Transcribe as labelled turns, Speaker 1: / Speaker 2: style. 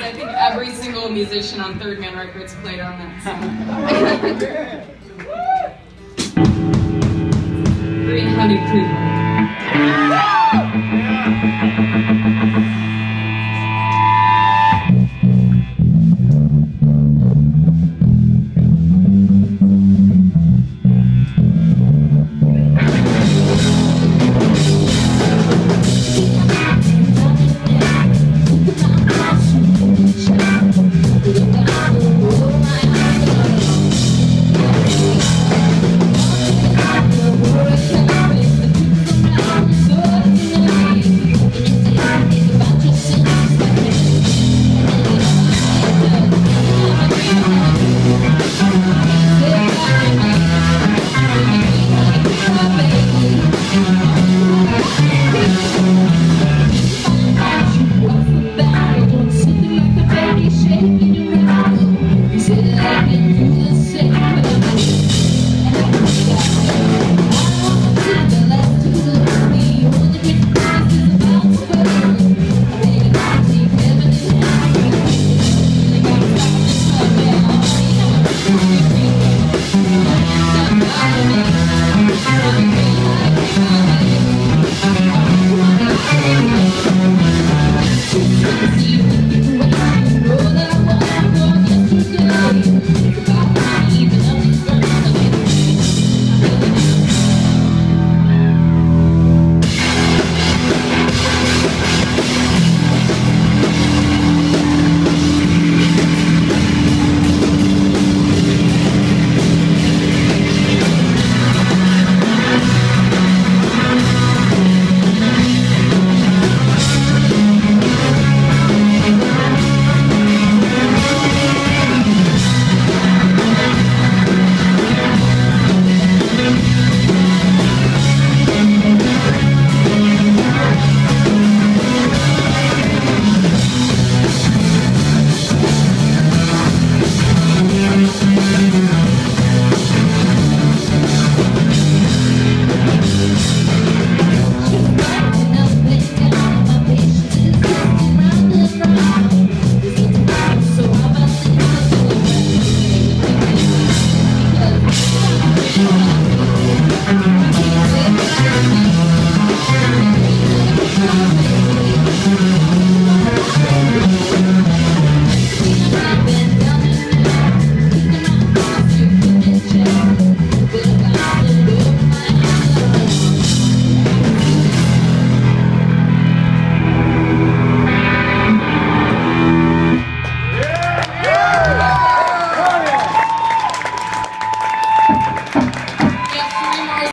Speaker 1: I think every single musician on Third Man Records played on that song. Thank you.